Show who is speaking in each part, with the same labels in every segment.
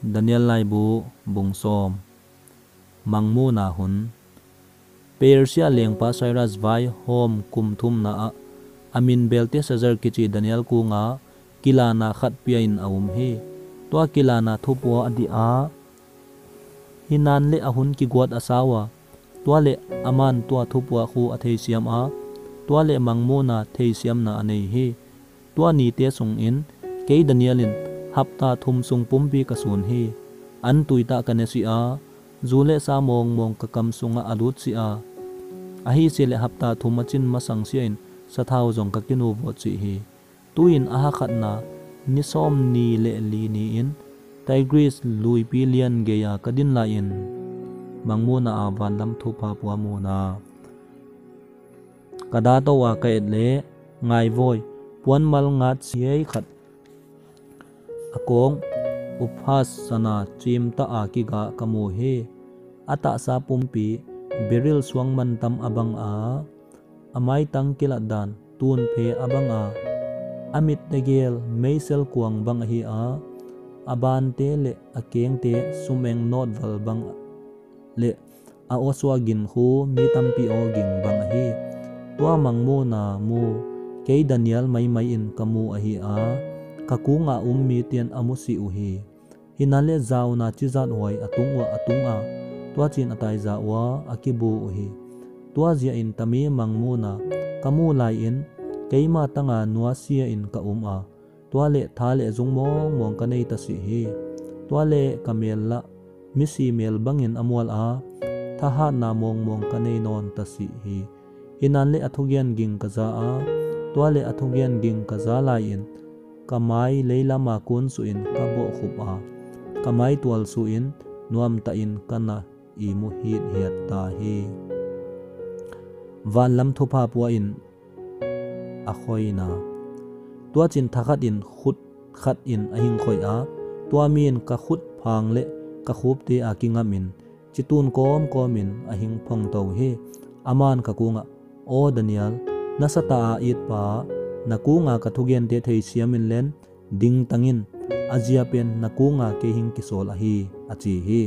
Speaker 1: Daniel lai bu, bung som mangmu na hun, Persia leng pa Cyrus vai, hom kum thum na a, amin belte sajar kichi Daniel ku nga, kila na khat piain aum hi to kila na thupua adi a hinan le ahun ki guat asawa to le aman to thupua khu athei siam a to le mangmu na thei siam na anei hi to ni te sung in ke Danielin hapta thum sung cả kasun hi. An tuita kanesi a. Zule sa mong mong kakam sunga alut si a. Ahi sile hapta thumachin masang siain sa thao jong ka kinu vo chi hi. Tuin aha khat na, ni som ni le li ni in. Tigris lui pilian ge ya kadin la in. Mangmu na awan lam thu pa pu mu na. Kada to wa ka et le, ngai voi, puan mal ngat siai khat akong uphas sana chim ta a ki ga kamu he ata sa pumpi beril suang man tam abang a. Amai tang kila dan tun phe abanga amit tegel meisel kuang bang hi a. Aban te le akeng te sumeng not val bang le. A oswa gin khu mi tampi o ging bang hi. Tua mangmo na mu. Ke daniel mai mai in kamu a hi a kakunga ummi tian amu si u hi hinale zauna chizat hoi atung wa atung a tua chin atai za wa akibu uhi. Tua zia in tami mangmuna kamu lai in. Keima tanga nuwa sia in ka um a. Tua le tha le zung mong mong ka nei ta si hi. Tua le kamel la. Misi mel bangin amwal a. Tha ha na mong mong ka nei non ta si hi. Hinan le athugian ging ka za a. Tua le athugian ging ka za lai in. Kamai leila ma kun su in ka bo khup a kamai tual su in nuam ta in kana i mu hit hiat ta hi van lam thu pa puwa in a khoi na tua chin thakhat in khut khat in a hing khoi a tua min ka khut phang le ka khup te a kinga min chitun kom kom in a hing phong to he aman ka kunga o daniel nasata a it pa naku nga kathugen te thei siamin len ding tangin azia pen naku nga ke hing kisol a hi achi hi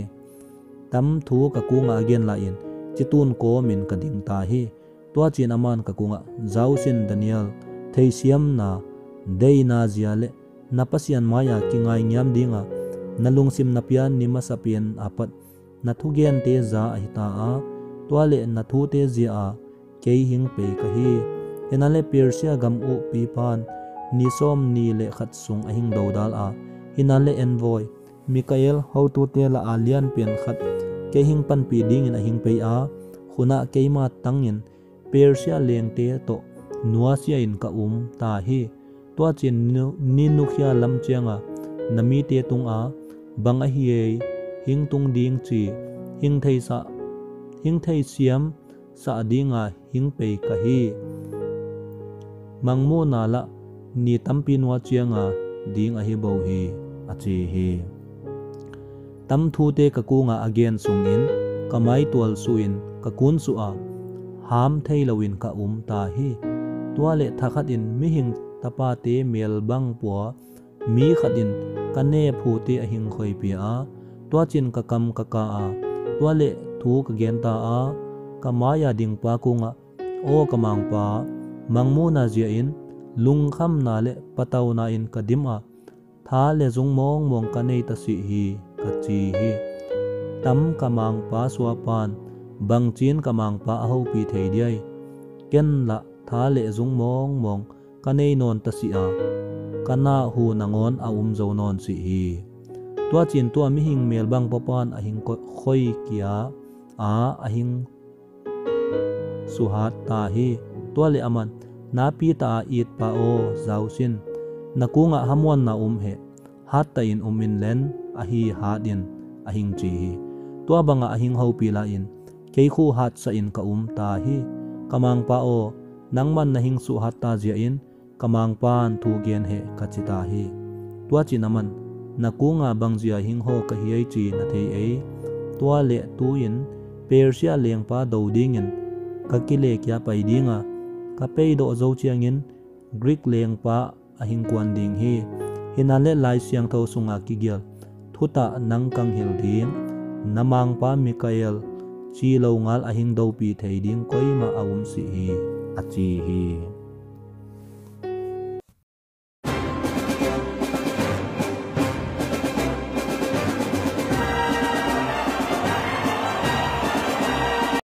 Speaker 1: tam thu kaku nga gen la in chitun ko min ka ding ta hi twa chin aman kaku nga zausin daniel thei siam na dei na zia le na pasian maya ki ngai nyam dinga nalung sim na pian nima sapien apat na thugen te za ahita a twale na thu te zia a ke hing pe ka hi enale persia gam u pi pan, ni som ni le khat sung ahing dodal a. Hinale envoy mikael how to te alian pen khat, ke hing pan pi ding in ahing pe a. Khuna keima tangin Persia leng te to nuasia in ka um ta hi. To chin ni nukhia lam chianga nami te tung a. Bang a hi hing tung ding chi, hing thei sa, hing thei siam, sa dinga hing pe ka hi. mangmo na la ni tampi nuwa chianga ding a hi bo hi a chi hi. Tam thu te ka ku nga again sung sungin kamai tual su in ka kun su a ham thei lawin ka um ta hi. Tua le thakhat in mi hing tapa te mel bang puwa mi khadin kane phu te a hing khoi pi a. Tua chin ka kam ka ka a tua le thu ka gen ta a ka maya ding pa kunga o ka mang pa. Mangmu na zia in, lung kham na le pataw na in kadim a. Tha le zung mong mong ka nei ta si hi, ka chi hi. Tam ka mang pa swa pan, bang chin kamang pa ho pi thei diai. Ken la, tha le zung mong mong kanei non ta si a. Kana hu nangon a um zo non si hi. Tua chin tua mi hing mel bang popan a hing khoi kia, a a hing suhat ta hi. ตัวเลอมันนาปีตาอีดปาโอจาวสินนักูงะหมวนนาอุมเหฮัตตาอินอุมินเลนอะฮีฮาดินอะหิงจีฮีตัวบังอะหิงเฮาปีลาอินเคคูฮัตสะอินกะอุมตาฮีกำมังปาโอนังมันนะหิงสุฮัตตาเจียอินกำมังปานทูเกียนเหกัจิตาฮีตัวจินามันนักูงะบังเจียหิงโฮกะฮีไอจีนาเทเอตัวเลตูอินเปอร์เซียเลียงปาดูดิงินกะกิเลกยาไปดิงะ kape do zo chiang in greek leng pa a hing kwan ding hi. Hinale lai siang tho sunga ki gel thuta nang kang hil ding namang pa mikael, chi lo ngal ahing do pi thei ding koi ma awum si hi. Achi hi.